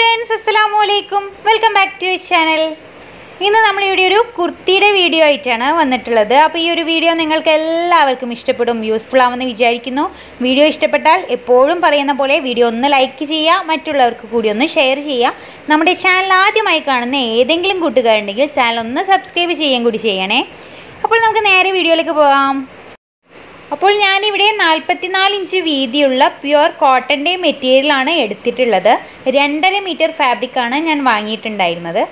Friends അസ്സലാമു അലൈക്കും welcome back to channel ഇന്ന് നമ്മളിവിടെ ഒരു കുർത്തിയുടെ വീഡിയോ ആയിട്ടാണ് വന്നിട്ടുള്ളത്. അപ്പോൾ ഈ ഒരു വീഡിയോ നിങ്ങൾക്ക് എല്ലാവർക്കും ഇഷ്ടപ്പെടും യൂസ്ഫുൾ ആവുമെന്ന് വിചാരിക്കുന്നു. വീഡിയോ ഇഷ്ടപ്പെട്ടാൽ എപ്പോഴും പറയുന്ന പോലെ വീഡിയോ ഒന്ന് ലൈക്ക് ചെയ്യുക മറ്റുള്ളവർക്ക് കൂടി ഒന്ന് ഷെയർ ചെയ്യുക. നമ്മുടെ ചാനൽ ആദ്യമായി കാണുന്ന ഏതെങ്കിലും കൂട്ടുകാരുണ്ടെങ്കിൽ ചാനൽ ഒന്ന് സബ്സ്ക്രൈബ് ചെയ്യുകയും കൂടി ചെയ്യണേ. അപ്പോൾ നമുക്ക് നേരെ വീഡിയോയിലേക്ക് പോകാം. അപ്പോൾ ഞാനിവിടെ നാൽപ്പത്തിനാല് ഇഞ്ച് വീതിയുള്ള പ്യുവർ കോട്ടന്റെ മെറ്റീരിയലാണ് എടുത്തിട്ടുള്ളത്. രണ്ടര മീറ്റർ ഫാബ്രിക്കാണ് ഞാൻ വാങ്ങിയിട്ടുണ്ടായിരുന്നത്.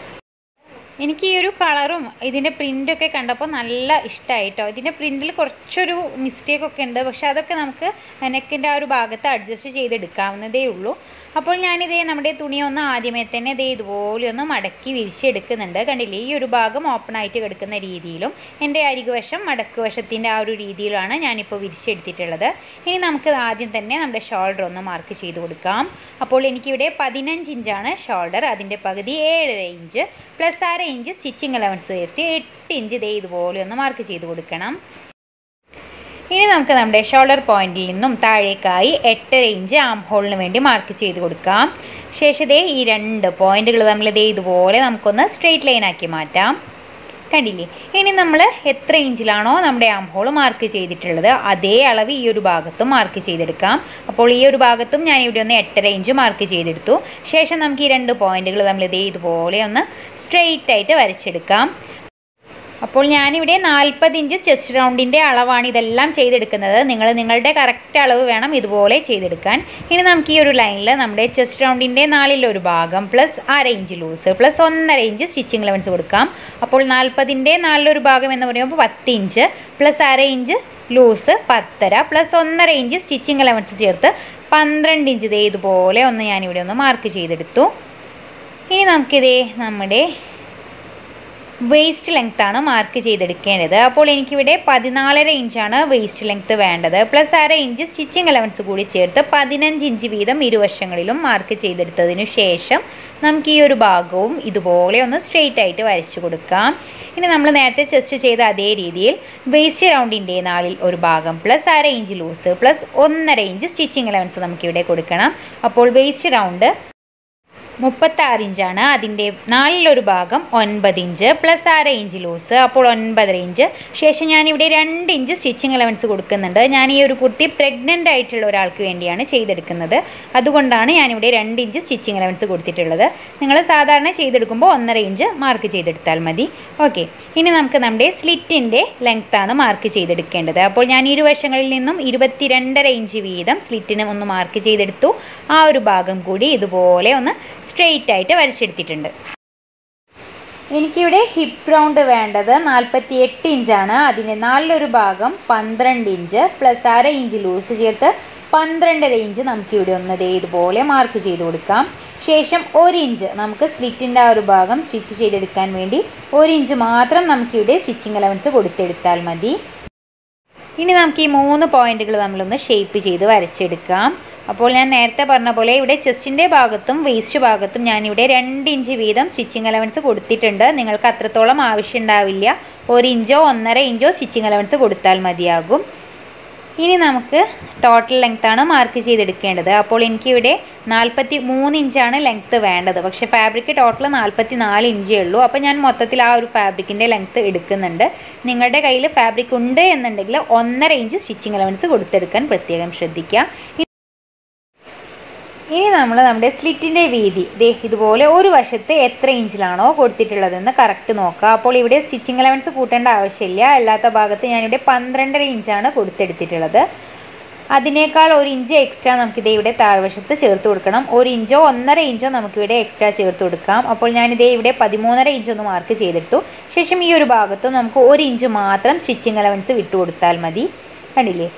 എനിക്ക് ഈ ഒരു കളറും ഇതിന്റെ പ്രിന്റൊക്കെ കണ്ടപ്പോൾ നല്ല ഇഷ്ടമായിട്ടോ ഇതിന്റെ പ്രിന്റിൽ കുറച്ചൊരു മിസ്റ്റേക്കൊക്കെ ഉണ്ട്. പക്ഷെ അതൊക്കെ നമുക്ക് നെക്കിന്റെ ആ ഒരു ഭാഗത്ത് അഡ്ജസ്റ്റ് ചെയ്തെടുക്കാവുന്നതേ ഉള്ളൂ. അപ്പോൾ ഞാനിതേ നമ്മുടെ തുണി ഒന്ന് ആദ്യമേ തന്നെ ഇതേ ഇതുപോലെ ഒന്ന് മടക്കി വിരിച്ചെടുക്കുന്നുണ്ട്. കണ്ടില്ലേ? ഈ ഒരു ഭാഗം ഓപ്പൺ ആയിട്ട് കിടക്കുന്ന രീതിയിലും എന്റെ അരികുവശം മടക്ക് വശത്തിന്റെ ആ ഒരു രീതിയിലാണ് ഞാനിപ്പോൾ വിരിച്ചെടുത്തിട്ടുള്ളത്. ഇനി നമുക്ക് ആദ്യം തന്നെ നമ്മുടെ ഷോൾഡർ ഒന്ന് മാർക്ക് ചെയ്ത് കൊടുക്കാം. അപ്പോൾ എനിക്കിവിടെ പതിനഞ്ച് ഇഞ്ചാണ് ഷോൾഡർ അതിന്റെ പകുതി ഏഴര ഇഞ്ച് പ്ലസ് അര ഇഞ്ച് സ്റ്റിച്ചിങ് അലവൻസ് ചേർത്ത് എട്ട് ഇഞ്ച് ഇതേ ഇതുപോലെ ഒന്ന് മാർക്ക് ചെയ്ത് കൊടുക്കണം. ഇനി നമുക്ക് നമ്മുടെ ഷോൾഡർ പോയിന്റിൽ നിന്നും താഴേക്കായി എട്ടര ഇഞ്ച് ആം ഹോളിന് വേണ്ടി മാർക്ക് ചെയ്ത് കൊടുക്കാം. ശേഷം ദേ ഈ രണ്ട് പോയിന്റുകൾ തമ്മിൽ ദേ ഇതുപോലെ നമുക്കൊന്ന് സ്ട്രെയിറ്റ് ലൈൻ ആക്കി മാറ്റാം. കണ്ടില്ലേ? ഇനി നമ്മൾ എത്ര ഇഞ്ചിലാണോ നമ്മുടെ ആം ഹോൾ മാർക്ക് ചെയ്തിട്ടുള്ളത് അതേ അളവ് ഈ ഒരു ഭാഗത്തും മാർക്ക് ചെയ്തെടുക്കാം. അപ്പോൾ ഈ ഒരു ഭാഗത്തും ഞാൻ ഇവിടെ ഒന്ന് എട്ടര ഇഞ്ച് മാർക്ക് ചെയ്തെടുത്തു. ശേഷം നമുക്ക് ഈ രണ്ട് പോയിന്റുകൾ തമ്മിൽ ഇതേ ഇതുപോലെ ഒന്ന് സ്ട്രെയിറ്റ് ആയിട്ട് വരച്ചെടുക്കാം. അപ്പോൾ ഞാനിവിടെ നാൽപ്പത് ഇഞ്ച് ചെസ്റ്റ് റൗണ്ടിന്റെ അളവാണ് ഇതെല്ലാം ചെയ്തെടുക്കുന്നത്. നിങ്ങൾ നിങ്ങളുടെ കറക്റ്റ് അളവ് വേണം ഇതുപോലെ ചെയ്തെടുക്കാൻ. ഇനി നമുക്ക് ഈ ഒരു ലൈനിൽ നമ്മുടെ ചെസ്റ്റ് റൗണ്ടിന്റെ നാലിലൊരു ഭാഗം പ്ലസ് അര ഇഞ്ച് ലൂസ് പ്ലസ് ഒന്നര ഇഞ്ച് സ്റ്റിച്ചിങ് ലെവൻസ് കൊടുക്കാം. അപ്പോൾ നാൽപ്പതിന്റെ നാലിലൊരു ഭാഗം എന്ന് പറയുമ്പോൾ പത്ത് ഇഞ്ച് പ്ലസ് അര ഇഞ്ച് ലൂസ് പത്തര പ്ലസ് ഒന്നര ഇഞ്ച് സ്റ്റിച്ചിങ് ലെവൻസ് ചേർത്ത് പന്ത്രണ്ട് ഇഞ്ച് ഇതേ ഇതുപോലെ ഒന്ന് ഞാനിവിടെ ഒന്ന് മാർക്ക് ചെയ്തെടുത്തു. ഇനി നമുക്കിതേ നമ്മുടെ വേസ്റ്റ് ലെങ്ത് ആണ് മാർക്ക് ചെയ്തെടുക്കേണ്ടത്. അപ്പോൾ എനിക്കിവിടെ പതിനാലര ഇഞ്ചാണ് വേസ്റ്റ് ലെങ്ത് വേണ്ടത്. പ്ലസ് അര ഇഞ്ച് സ്റ്റിച്ചിങ് അലവൻസ് കൂടി ചേർത്ത് പതിനഞ്ച് ഇഞ്ച് വീതം ഇരുവശങ്ങളിലും മാർക്ക് ചെയ്തെടുത്തതിനു ശേഷം നമുക്ക് ഈ ഒരു ഭാഗവും ഇതുപോലെ ഒന്ന് സ്ട്രെയിറ്റ് ആയിട്ട് വരച്ചു കൊടുക്കാം. ഇനി നമ്മൾ നേരത്തെ ചെസ്റ്റ് ചെയ്ത അതേ രീതിയിൽ വേസ്റ്റ് റൗണ്ടിന്റെ നാളിൽ ഒരു ഭാഗം പ്ലസ് അര ഇഞ്ച് ലൂസ് പ്ലസ് ഒന്നര ഇഞ്ച് സ്റ്റിച്ചിങ് അലവൻസ് നമുക്കിവിടെ കൊടുക്കണം. അപ്പോൾ വേസ്റ്റ് റൗണ്ട് മുപ്പത്താറ് ഇഞ്ചാണ്. അതിന്റെ നാലിലൊരു ഭാഗം ഒൻപത് ഇഞ്ച് പ്ലസ് അര ഇഞ്ച് ലൂസ് അപ്പോൾ ഒൻപതര ഇഞ്ച്. ശേഷം ഞാനിവിടെ രണ്ട് ഇഞ്ച് സ്റ്റിച്ചിങ് അലവൻസ് കൊടുക്കുന്നുണ്ട്. ഞാൻ ഈ ഒരു കുർത്തി പ്രഗ്നന്റ് ആയിട്ടുള്ള ഒരാൾക്ക് വേണ്ടിയാണ് ചെയ്തെടുക്കുന്നത്. അതുകൊണ്ടാണ് ഞാനിവിടെ രണ്ട് ഇഞ്ച് സ്റ്റിച്ചിങ് അലവൻസ് കൊടുത്തിട്ടുള്ളത്. നിങ്ങൾ സാധാരണ ചെയ്തെടുക്കുമ്പോൾ ഒന്നര ഇഞ്ച് മാർക്ക് ചെയ്തെടുത്താൽ മതി. ഓക്കെ ഇനി നമുക്ക് നമ്മുടെ സ്ലിറ്റിന്റെ ലെങ്ത്താണ് മാർക്ക് ചെയ്തെടുക്കേണ്ടത്. അപ്പോൾ ഞാൻ ഇരുവശങ്ങളിൽ നിന്നും ഇരുപത്തി രണ്ടര ഇഞ്ച് വീതം സ്ലിറ്റിന് ഒന്ന് മാർക്ക് ചെയ്തെടുത്തു. ആ ഒരു ഭാഗം കൂടി ഇതുപോലെ ഒന്ന് സ്ട്രെയിറ്റ് ആയിട്ട് വരച്ചെടുത്തിട്ടുണ്ട് എനിക്കിവിടെ ഹിപ്പ് റൗണ്ട് വേണ്ടത് നാൽപ്പത്തി എട്ട് ഇഞ്ചാണ് അതിന്റെ നാലിലൊരു ഭാഗം പന്ത്രണ്ട് ഇഞ്ച് പ്ലസ് അര ഇഞ്ച് ലൂസ് ചേർത്ത് പന്ത്രണ്ടര ഇഞ്ച് നമുക്കിവിടെ ഒന്ന് ദേ ഇതുപോലെ മാർക്ക് ചെയ്ത് കൊടുക്കാം. ശേഷം ഒരു ഇഞ്ച് നമുക്ക് സ്ലിറ്റിന്റെ ആ ഒരു ഭാഗം സ്റ്റിച്ച് ചെയ്തെടുക്കാൻ വേണ്ടി ഒരു ഇഞ്ച് മാത്രം നമുക്കിവിടെ സ്റ്റിച്ചിങ് അലവൻസ് കൊടുത്തെടുത്താൽ മതി. ഇനി നമുക്ക് ഈ മൂന്ന് പോയിന്റുകൾ നമ്മളൊന്ന് ഷേപ്പ് ചെയ്ത് വരച്ചെടുക്കാം. അപ്പോൾ ഞാൻ നേരത്തെ പറഞ്ഞ പോലെ ഇവിടെ ചെസ്റ്റിന്റെ ഭാഗത്തും വേസ്റ്റ് ഭാഗത്തും ഞാനിവിടെ രണ്ട് ഇഞ്ച് വീതം സ്റ്റിച്ചിങ് അലവൻസ് കൊടുത്തിട്ടുണ്ട്. നിങ്ങൾക്ക് അത്രത്തോളം ആവശ്യം ഉണ്ടാവില്ല ഒരു ഇഞ്ചോ ഒന്നര ഇഞ്ചോ സ്റ്റിച്ചിങ് അലവൻസ് കൊടുത്താൽ മതിയാകും. ഇനി നമുക്ക് ടോട്ടൽ ലെങ്ത്താണ് മാർക്ക് ചെയ്തെടുക്കേണ്ടത്. അപ്പോൾ എനിക്കിവിടെ നാൽപ്പത്തി മൂന്ന് ഇഞ്ചാണ് ലെങ്ത്ത് വേണ്ടത്. പക്ഷേ ഫാബ്രിക് ടോട്ടൽ നാൽപ്പത്തി നാല് ഇഞ്ചേ ഉള്ളൂ. അപ്പോൾ ഞാൻ മൊത്തത്തിൽ ആ ഒരു ഫാബ്രിക്കിന്റെ ലെങ്ത്ത് എടുക്കുന്നുണ്ട്. നിങ്ങളുടെ കയ്യിൽ ഫാബ്രിക് ഉണ്ട് എന്നുണ്ടെങ്കിൽ ഒന്നര ഇഞ്ച് സ്റ്റിച്ചിങ് അലവൻസ് കൊടുത്തെടുക്കാൻ പ്രത്യേകം ശ്രദ്ധിക്കുക. ഇനി നമ്മൾ നമ്മുടെ സ്ലിറ്റിന്റെ വീതി. ദേ ഇതുപോലെ ഒരു വശത്ത് എത്ര ഇഞ്ചിലാണോ കൊടുത്തിട്ടുള്ളതെന്ന് കറക്റ്റ് നോക്കുക അപ്പോൾ ഇവിടെ സ്റ്റിച്ചിങ് അലവൻസ് കൂട്ടേണ്ട ആവശ്യമില്ല. അല്ലാത്ത ഭാഗത്ത് ഞാനിവിടെ പന്ത്രണ്ടര ഇഞ്ചാണ് കൊടുത്തെടുത്തിട്ടുള്ളത്. അതിനേക്കാൾ ഒരു ഇഞ്ച് എക്സ്ട്രാ നമുക്കിതേ ഇവിടെ താഴ്വശത്ത് ചേർത്ത് കൊടുക്കണം. ഒരു ഇഞ്ചോ ഒന്നര ഇഞ്ചോ നമുക്കിവിടെ എക്സ്ട്രാ ചേർത്ത് കൊടുക്കാം. അപ്പോൾ ഞാനിതേ ഇവിടെ പതിമൂന്നര ഇഞ്ച് ഒന്ന് മാർക്ക് ചെയ്തെടുത്തു. ശേഷം ഈ ഒരു ഭാഗത്ത് നമുക്ക് ഒരു ഇഞ്ച് മാത്രം സ്റ്റിച്ചിങ് അലവൻസ് വിട്ടുകൊടുത്താൽ മതി. കണ്ടില്ലേ?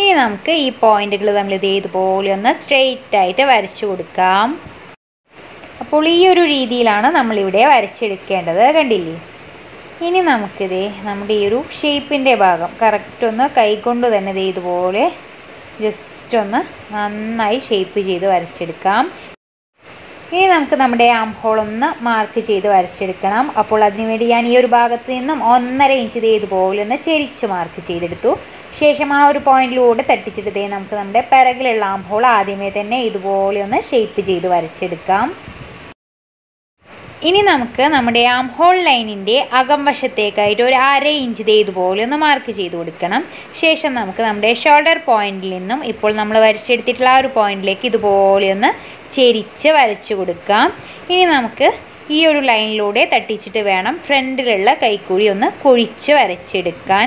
ഇനി നമുക്ക് ഈ പോയിന്റുകൾ നമ്മൾ ഇത് ഇതുപോലെ ഒന്ന് സ്ട്രെയിറ്റ് ആയിട്ട് വരച്ചു കൊടുക്കാം. അപ്പോൾ ഈ ഒരു രീതിയിലാണ് നമ്മളിവിടെ വരച്ചെടുക്കേണ്ടത് കണ്ടില്ലേ? ഇനി നമുക്കിത് നമ്മുടെ ഈ ഒരു ഷേപ്പിന്റെ ഭാഗം കറക്റ്റ് ഒന്ന് കൈകൊണ്ട് തന്നെ ദേ ഇതുപോലെ ജസ്റ്റ് ഒന്ന് നന്നായി ഷേപ്പ് ചെയ്ത് വരച്ചെടുക്കാം. ഇനി നമുക്ക് നമ്മുടെ ആം ഹോൾ ഒന്ന് മാർക്ക് ചെയ്ത് വരച്ചെടുക്കണം. അപ്പോൾ അതിനുവേണ്ടി ഞാൻ ഈ ഒരു ഭാഗത്ത് നിന്നും ഒന്നര ഇഞ്ച് ഇത് ഇതുപോലെ ഒന്ന് ചെരിച്ച് മാർക്ക് ചെയ്തെടുത്തു. ശേഷം ആ ഒരു പോയിന്റിലൂടെ തട്ടിച്ചിട്ട് നമുക്ക് നമ്മുടെ പിറകിലുള്ള ആം ഹോൾ ആദ്യമേ തന്നെ ഇതുപോലെ ഒന്ന് ഷേപ്പ് ചെയ്ത് വരച്ചെടുക്കാം. ഇനി നമുക്ക് നമ്മുടെ ആം ഹോൾ ലൈനിന്റെ അകം വശത്തേക്കായിട്ട് ഒരു അര ഇഞ്ച് ദേ ഇതുപോലെ ഒന്ന് മാർക്ക് ചെയ്ത് കൊടുക്കണം. ശേഷം നമുക്ക് നമ്മുടെ ഷോൾഡർ പോയിന്റിൽ നിന്നും ഇപ്പോൾ നമ്മൾ വരച്ചെടുത്തിട്ടുള്ള ആ ഒരു പോയിന്റിലേക്ക് ഇതുപോലെ ഒന്ന് ചെരിച്ച് വരച്ചു കൊടുക്കാം. ഇനി നമുക്ക് ഈ ഒരു ലൈനിലൂടെ തട്ടിച്ചിട്ട് വേണം ഫ്രണ്ടിലുള്ള കൈക്കുഴി ഒന്ന് കുഴിച്ച് വരച്ചെടുക്കാൻ.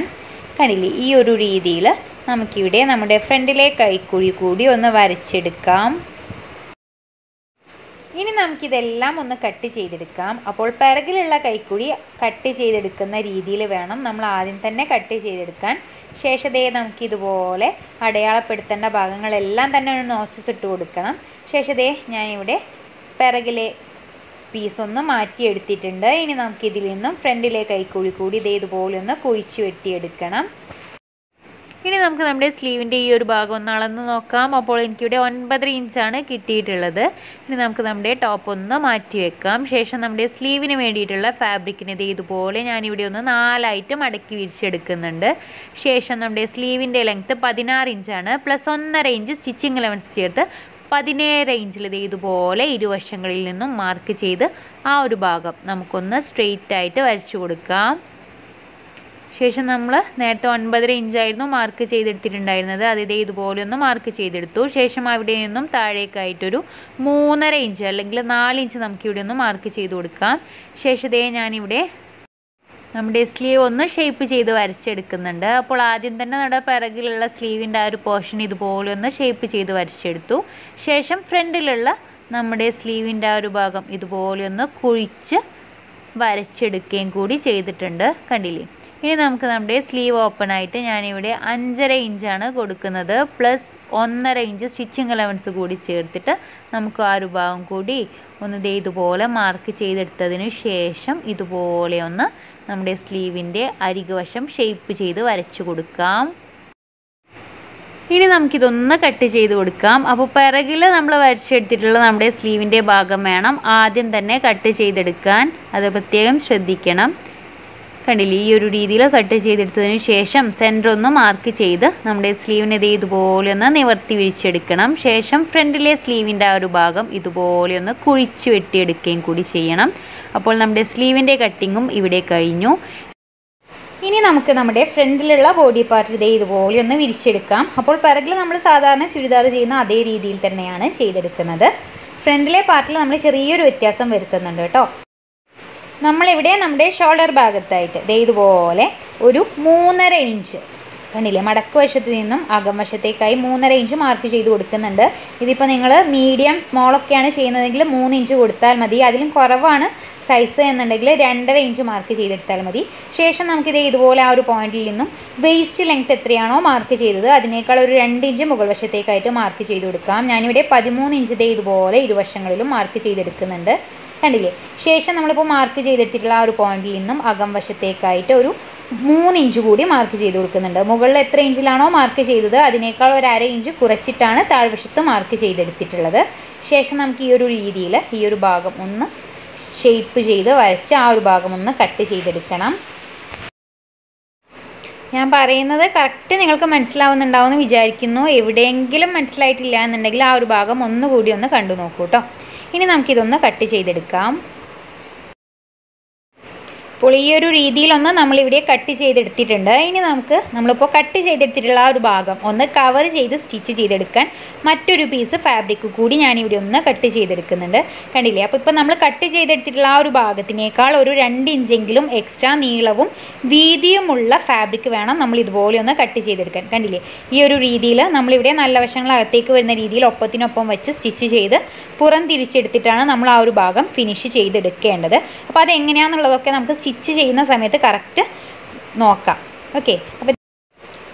കണ്ടില്ലേ ഈ ഒരു രീതിയിൽ നമുക്കിവിടെ നമ്മുടെ ഫ്രണ്ടിലെ കൈക്കുഴി കൂടി ഒന്ന് വരച്ചെടുക്കാം. ഇനി നമുക്കിതെല്ലാം ഒന്ന് കട്ട് ചെയ്തെടുക്കാം. അപ്പോൾ പിറകിലുള്ള കൈക്കുഴി കട്ട് ചെയ്തെടുക്കുന്ന രീതിയിൽ വേണം നമ്മൾ ആദ്യം തന്നെ കട്ട് ചെയ്തെടുക്കാൻ. ശേഷതേ നമുക്കിതുപോലെ അടയാളപ്പെടുത്തേണ്ട ഭാഗങ്ങളെല്ലാം തന്നെ ഒന്ന് നോച്ചസ് ഇട്ട് കൊടുക്കണം. ശേഷതേ ഞാനിവിടെ പിറകിലെ പീസ് ഒന്ന് മാറ്റിയെടുത്തിട്ടുണ്ട്. ഇനി നമുക്ക് ഇതിൽ നിന്നും ഫ്രണ്ടിലെ കൈക്കുഴി കൂടി ഇതേ ഇതുപോലെ ഒന്ന് കുഴിച്ച് വെട്ടിയെടുക്കണം. ഇനി നമുക്ക് നമ്മുടെ സ്ലീവിന്റെ ഈ ഒരു ഭാഗം ഒന്ന് അളന്ന് നോക്കാം. അപ്പോൾ എനിക്കിവിടെ ഒൻപതര ഇഞ്ചാണ് കിട്ടിയിട്ടുള്ളത്. ഇനി നമുക്ക് നമ്മുടെ ടോപ്പ് ഒന്ന് മാറ്റി വെക്കാം. ശേഷം നമ്മുടെ സ്ലീവിന് വേണ്ടിയിട്ടുള്ള ഫാബ്രിക്കിന് ഇത് ഇതുപോലെ ഞാനിവിടെ ഒന്ന് നാലായിട്ട് മടക്കി വിരിച്ചെടുക്കുന്നുണ്ട്. ശേഷം നമ്മുടെ സ്ലീവിന്റെ ലെങ്ത്ത് പതിനാറ് ഇഞ്ചാണ് പ്ലസ് ഒന്നര ഇഞ്ച് സ്റ്റിച്ചിങ് ലെവൻസ് ചേർത്ത് പതിനേഴ് റേഞ്ചിൽ ഇത് ഇതുപോലെ ഇരുവശങ്ങളിൽ നിന്നും മാർക്ക് ചെയ്ത് ആ ഒരു ഭാഗം നമുക്കൊന്ന് സ്ട്രെയിറ്റ് ആയിട്ട് വരച്ചു കൊടുക്കാം. ശേഷം നമ്മൾ നേരത്തെ ഒൻപതര ഇഞ്ചായിരുന്നു മാർക്ക് ചെയ്തെടുത്തിട്ടുണ്ടായിരുന്നത്. അത് ഇതേ ഇതുപോലെ ഒന്ന് മാർക്ക് ചെയ്തെടുത്തു. ശേഷം അവിടെ നിന്നും താഴേക്കായിട്ടൊരു മൂന്നര ഇഞ്ച് അല്ലെങ്കിൽ നാല് ഇഞ്ച് നമുക്കിവിടെ ഒന്ന് മാർക്ക് ചെയ്ത് കൊടുക്കാം. ശേഷം ഇതേ ഞാനിവിടെ നമ്മുടെ സ്ലീവ് ഒന്ന് ഷേപ്പ് ചെയ്ത് വരച്ചെടുക്കുന്നുണ്ട്. അപ്പോൾ ആദ്യം തന്നെ നമ്മുടെ പിറകിലുള്ള സ്ലീവിന്റെ ആ ഒരു പോർഷൻ ഇതുപോലെ ഒന്ന് ഷേപ്പ് ചെയ്ത് വരച്ചെടുത്തു. ശേഷം ഫ്രണ്ടിലുള്ള നമ്മുടെ സ്ലീവിന്റെ ആ ഒരു ഭാഗം ഇതുപോലെ ഒന്ന് കുഴിച്ച് വരച്ചെടുക്കുകയും കൂടി ചെയ്തിട്ടുണ്ട്. കണ്ടില്ലേ? ഇനി നമുക്ക് നമ്മുടെ സ്ലീവ് ഓപ്പൺ ആയിട്ട് ഞാനിവിടെ അഞ്ചര ഇഞ്ചാണ് കൊടുക്കുന്നത്. പ്ലസ് ഒന്നര ഇഞ്ച് സ്റ്റിച്ചിങ് അലവൻസ് കൂടി ചേർത്തിട്ട് നമുക്ക് ആ ഒരു ഭാഗം കൂടി ഒന്ന് ദേ ഇതുപോലെ മാർക്ക് ചെയ്തെടുത്തതിന് ശേഷം ഇതുപോലെ ഒന്ന് നമ്മുടെ സ്ലീവിന്റെ അരികുവശം ഷേപ്പ് ചെയ്ത് വരച്ചു കൊടുക്കാം. ഇനി നമുക്കിതൊന്ന് കട്ട് ചെയ്ത് കൊടുക്കാം. അപ്പോൾ പിറകിൽ നമ്മൾ വരച്ചെടുത്തിട്ടുള്ള നമ്മുടെ സ്ലീവിന്റെ ഭാഗം വേണം ആദ്യം തന്നെ കട്ട് ചെയ്തെടുക്കാൻ. അത് പ്രത്യേകം ശ്രദ്ധിക്കണം. കണ്ടില്ലേ? ഈ ഒരു രീതിയിൽ കട്ട് ചെയ്തെടുത്തതിന് ശേഷം സെന്റർ ഒന്ന് മാർക്ക് ചെയ്ത് നമ്മുടെ സ്ലീവിനെ ഇത് ഇതുപോലെ ഒന്ന് നിവർത്തി വിരിച്ചെടുക്കണം. ശേഷം ഫ്രണ്ടിലെ സ്ലീവിന്റെ ആ ഒരു ഭാഗം ഇതുപോലെ ഒന്ന് കുഴിച്ച് വെട്ടിയെടുക്കുകയും കൂടി ചെയ്യണം. അപ്പോൾ നമ്മുടെ സ്ലീവിന്റെ കട്ടിങ്ങും ഇവിടെ കഴിഞ്ഞു. ഇനി നമുക്ക് നമ്മുടെ ഫ്രണ്ടിലുള്ള ബോഡി പാർട്ട് ഇതേ ഇതുപോലെ ഒന്ന് വിരിച്ചെടുക്കാം. അപ്പോൾ പിറകിൽ നമ്മൾ സാധാരണ ചുരിദാർ ചെയ്യുന്ന അതേ രീതിയിൽ തന്നെയാണ് ചെയ്തെടുക്കുന്നത്. ഫ്രണ്ടിലെ പാർട്ടിൽ നമ്മൾ ചെറിയൊരു വ്യത്യാസം വരുത്തുന്നുണ്ട് കേട്ടോ. നമ്മളിവിടെ നമ്മുടെ ഷോൾഡർ ഭാഗത്തായിട്ട്. ദേ ഇതുപോലെ ഒരു മൂന്നര ഇഞ്ച് കണ്ടില്ലേ? മടക്ക് വശത്ത് നിന്നും അകം വശത്തേക്കായി മൂന്നര ഇഞ്ച് മാർക്ക് ചെയ്ത് കൊടുക്കുന്നുണ്ട്. ഇതിപ്പോൾ നിങ്ങൾ മീഡിയം സ്മോളൊക്കെയാണ് ചെയ്യുന്നതെങ്കിൽ മൂന്ന് ഇഞ്ച് കൊടുത്താൽ മതി. അതിലും കുറവാണ് സൈസ് എന്നുണ്ടെങ്കിൽ രണ്ടര ഇഞ്ച് മാർക്ക് ചെയ്തെടുത്താൽ മതി. ശേഷം നമുക്കിത് ഇതുപോലെ ആ ഒരു പോയിന്റിൽ നിന്നും വേസ്റ്റ് ലെങ്ത് എത്രയാണോ മാർക്ക് ചെയ്തത് അതിനേക്കാൾ ഒരു രണ്ട് ഇഞ്ച് മുകൾ വശത്തേക്കായിട്ട് മാർക്ക് ചെയ്ത് കൊടുക്കാം. ഞാനിവിടെ പതിമൂന്ന് ഇഞ്ച് ദേ ഇതുപോലെ ഇരുവശങ്ങളിലും മാർക്ക് ചെയ്തെടുക്കുന്നുണ്ട്. കണ്ടില്ലേ? ശേഷം നമ്മളിപ്പോൾ മാർക്ക് ചെയ്തെടുത്തിട്ടുള്ള ആ ഒരു പോയിന്റിൽ നിന്നും അകം വശത്തേക്കായിട്ട് ഒരു മൂന്ന് ഇഞ്ച് കൂടി മാർക്ക് ചെയ്ത് കൊടുക്കുന്നുണ്ട്. മുകളിൽ എത്ര ഇഞ്ചിലാണോ മാർക്ക് ചെയ്തത് അതിനേക്കാൾ ഒരു അര ഇഞ്ച് കുറച്ചിട്ടാണ് താഴ്വശത്ത് മാർക്ക് ചെയ്തെടുത്തിട്ടുള്ളത്. ശേഷം നമുക്ക് ഈ ഒരു രീതിയിൽ ഈ ഒരു ഭാഗം ഒന്ന് ഷേപ്പ് ചെയ്ത് വരച്ച് ആ ഒരു ഭാഗം ഒന്ന് കട്ട് ചെയ്തെടുക്കണം. ഞാൻ പറയുന്നത് കറക്റ്റ് നിങ്ങൾക്ക് മനസ്സിലാവുന്നുണ്ടാവുമെന്ന് വിചാരിക്കുന്നു. എവിടെയെങ്കിലും മനസ്സിലായിട്ടില്ല എന്നുണ്ടെങ്കിൽ ആ ഒരു ഭാഗം ഒന്നുകൂടി ഒന്ന് കണ്ടു നോക്കൂ കേട്ടോ ഇനി നമുക്കിതൊന്ന് കട്ട് ചെയ്തെടുക്കാം. അപ്പോൾ ഈ ഒരു രീതിയിലൊന്ന് നമ്മളിവിടെ കട്ട് ചെയ്തെടുത്തിട്ടുണ്ട്. ഇനി നമുക്ക് നമ്മളിപ്പോൾ കട്ട് ചെയ്തെടുത്തിട്ടുള്ള ആ ഒരു ഭാഗം ഒന്ന് കവർ ചെയ്ത് സ്റ്റിച്ച് ചെയ്തെടുക്കാൻ മറ്റൊരു പീസ് ഫാബ്രിക് കൂടി ഞാനിവിടെ ഒന്ന് കട്ട് ചെയ്തെടുക്കുന്നുണ്ട്. കണ്ടില്ലേ? അപ്പോൾ ഇപ്പോൾ നമ്മൾ കട്ട് ചെയ്തെടുത്തിട്ടുള്ള ആ ഒരു ഭാഗത്തിനേക്കാൾ ഒരു രണ്ട് ഇഞ്ചെങ്കിലും എക്സ്ട്രാ നീളവും വീതിയുമുള്ള ഫാബ്രിക് വേണം നമ്മൾ ഇതുപോലെ ഒന്ന് കട്ട് ചെയ്തെടുക്കാൻ. കണ്ടില്ലേ? ഈ ഒരു രീതിയിൽ നമ്മളിവിടെ നല്ല വശങ്ങൾ അകത്തേക്ക് വരുന്ന രീതിയിൽ ഒപ്പത്തിനൊപ്പം വെച്ച് സ്റ്റിച്ച് ചെയ്ത് പുറം തിരിച്ചെടുത്തിട്ടാണ് നമ്മൾ ആ ഒരു ഭാഗം ഫിനിഷ് ചെയ്തെടുക്കേണ്ടത്. അപ്പോൾ അതെങ്ങനെയാണെന്നുള്ളതൊക്കെ നമുക്ക് സ്റ്റിച്ച് ചെയ്യുന്ന സമയത്ത് കറക്റ്റ് നോക്കാം. ഓക്കെ. അപ്പോൾ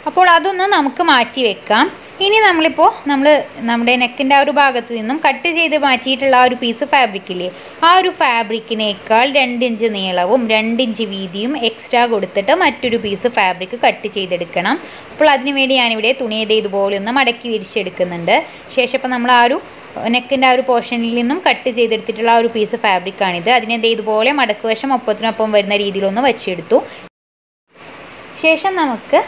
അപ്പോൾ അതൊന്ന് നമുക്ക് മാറ്റി വെക്കാം. ഇനി നമ്മളിപ്പോൾ നമ്മൾ നമ്മുടെ നെക്കിന്റെ ആ ഒരു ഭാഗത്ത് നിന്നും കട്ട് ചെയ്ത് മാറ്റിയിട്ടുള്ള ആ ഒരു പീസ് ഫാബ്രിക്കില്ലേ ആ ഒരു ഫാബ്രിക്കിനേക്കാൾ രണ്ട് ഇഞ്ച് നീളവും രണ്ട് ഇഞ്ച് വീതിയും എക്സ്ട്രാ കൊടുത്തിട്ട് മറ്റൊരു പീസ് ഫാബ്രിക് കട്ട് ചെയ്തെടുക്കണം. അപ്പോൾ അതിനുവേണ്ടി ഞാനിവിടെ തുണിയത് ഇതുപോലെ ഒന്ന് മടക്കി വിരിച്ചെടുക്കുന്നുണ്ട്. ശേഷം ഇപ്പോൾ നമ്മൾ ആ ഒരു നെക്കിന്റെ ആ ഒരു പോർഷനിൽ നിന്നും കട്ട് ചെയ്തെടുത്തിട്ടുള്ള ആ ഒരു പീസ് ഫാബ്രിക്കാണിത് അതിനെന്ത് ഇതുപോലെ മടക്ക് വശം ഒപ്പത്തിനൊപ്പം വരുന്ന രീതിയിലൊന്ന് വെച്ചെടുത്തു ശേഷം നമുക്ക്